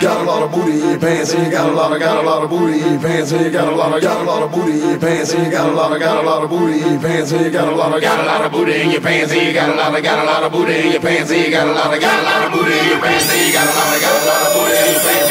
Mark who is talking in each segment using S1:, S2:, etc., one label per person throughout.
S1: Got a lot of booty in your pants, and you got a lot of, got a lot of booty in your pants, and you got a lot of, got a lot of booty in your pants, and you got a lot of, got a lot of booty in your pants, and you got a lot of, got a lot of booty in your pants, and you got a lot of, got a lot of booty in your pants, and you got a lot of, got a lot of booty in your pants, and you got a lot of, got a lot of booty in your pants.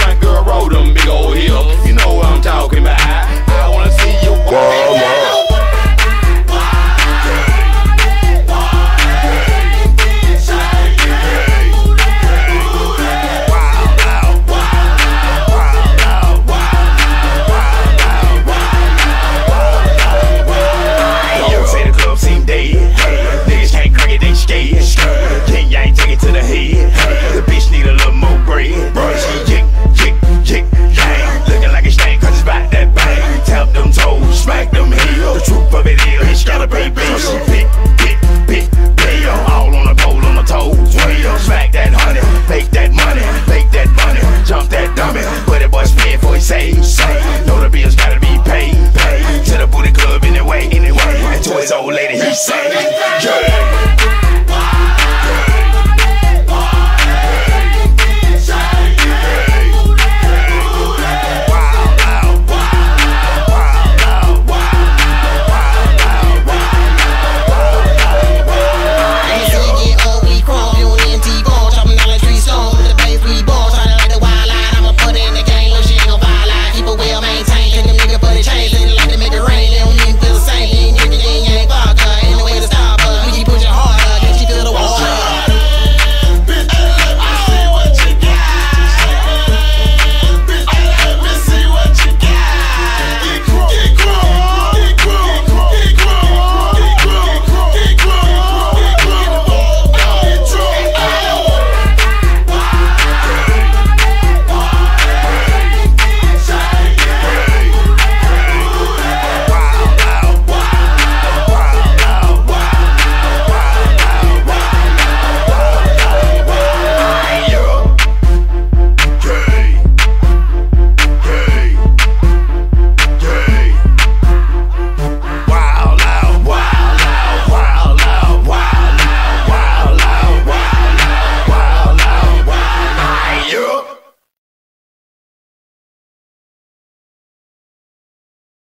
S2: Old